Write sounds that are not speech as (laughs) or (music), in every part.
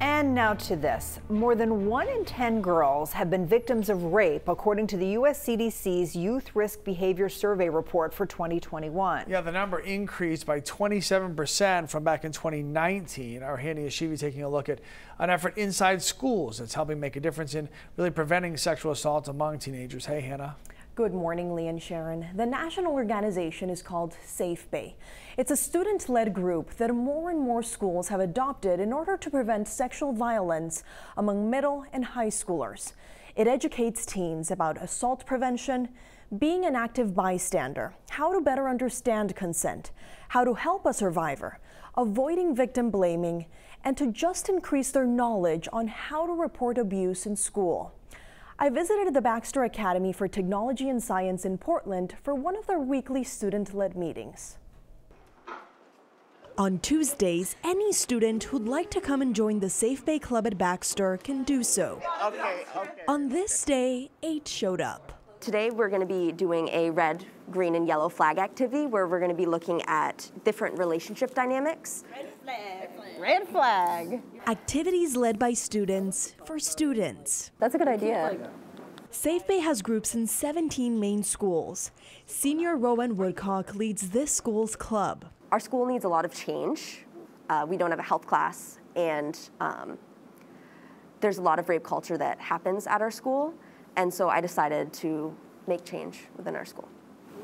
And now to this. More than one in 10 girls have been victims of rape, according to the U.S. CDC's Youth Risk Behavior Survey report for 2021. Yeah, the number increased by 27% from back in 2019. Our Hannah Yechivi taking a look at an effort inside schools that's helping make a difference in really preventing sexual assault among teenagers. Hey, Hannah. Good morning, Lee and Sharon. The national organization is called SafeBAE. It's a student-led group that more and more schools have adopted in order to prevent sexual violence among middle and high schoolers. It educates teens about assault prevention, being an active bystander, how to better understand consent, how to help a survivor, avoiding victim blaming, and to just increase their knowledge on how to report abuse in school. I visited the Baxter Academy for Technology and Science in Portland for one of their weekly student-led meetings. On Tuesdays, any student who'd like to come and join the SafeBAE Club at Baxter can do so. Okay, okay. On this day, eight showed up. Today we're going to be doing a red, green, and yellow flag activity where we're going to be looking at different relationship dynamics. Red flag. Red flag. Activities led by students for students. That's a good idea. SafeBAE has groups in 17 Maine schools. Senior Rowan Woodcock leads this school's club. Our school needs a lot of change. Uh, we don't have a health class, and um, there's a lot of rape culture that happens at our school. And so I decided to make change within our school.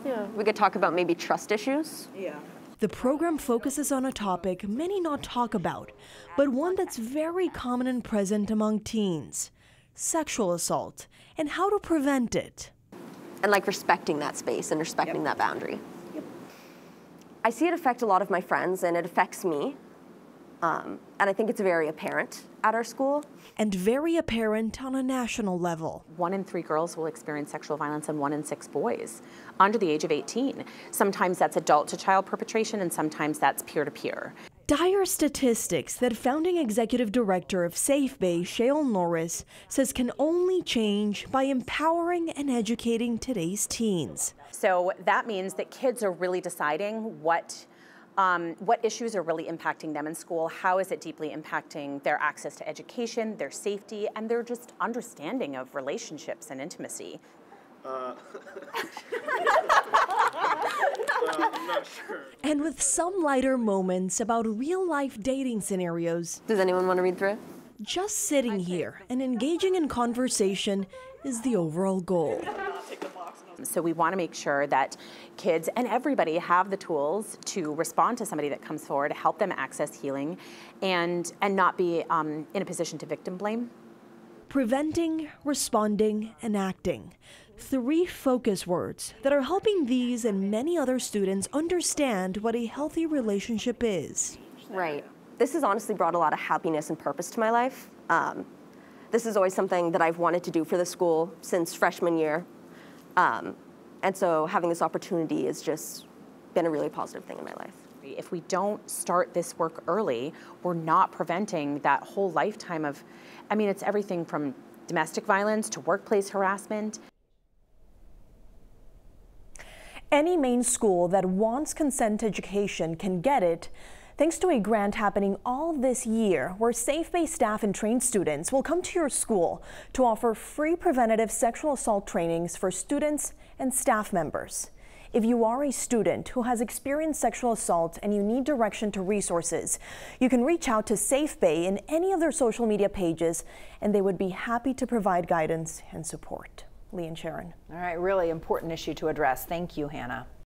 Yeah. We could talk about maybe trust issues. Yeah. The program focuses on a topic many not talk about, but one that's very common and present among teens sexual assault and how to prevent it. And like respecting that space and respecting yep. that boundary. Yep. I see it affect a lot of my friends and it affects me. Um, and I think it's very apparent at our school. And very apparent on a national level. One in three girls will experience sexual violence and one in six boys under the age of 18. Sometimes that's adult to child perpetration and sometimes that's peer to peer. Dire statistics that founding executive director of Safe Bay, Shael Norris, says can only change by empowering and educating today's teens. So that means that kids are really deciding what um, what issues are really impacting them in school, how is it deeply impacting their access to education, their safety, and their just understanding of relationships and intimacy. Uh. (laughs) uh, sure. And with some lighter moments about real life dating scenarios. Does anyone want to read through it? Just sitting here and engaging in conversation is the overall goal. So we want to make sure that kids and everybody have the tools to respond to somebody that comes forward, help them access healing, and, and not be um, in a position to victim blame. Preventing, responding, and acting. Three focus words that are helping these and many other students understand what a healthy relationship is. Right. This has honestly brought a lot of happiness and purpose to my life. Um, this is always something that I've wanted to do for the school since freshman year. Um, and so having this opportunity has just been a really positive thing in my life. If we don't start this work early, we're not preventing that whole lifetime of, I mean, it's everything from domestic violence to workplace harassment. Any Maine school that wants consent education can get it thanks to a grant happening all this year where SafeBAE staff and trained students will come to your school to offer free preventative sexual assault trainings for students and staff members. If you are a student who has experienced sexual assault and you need direction to resources, you can reach out to SafeBAE in any of their social media pages and they would be happy to provide guidance and support. Lee and Sharon. All right, really important issue to address. Thank you, Hannah.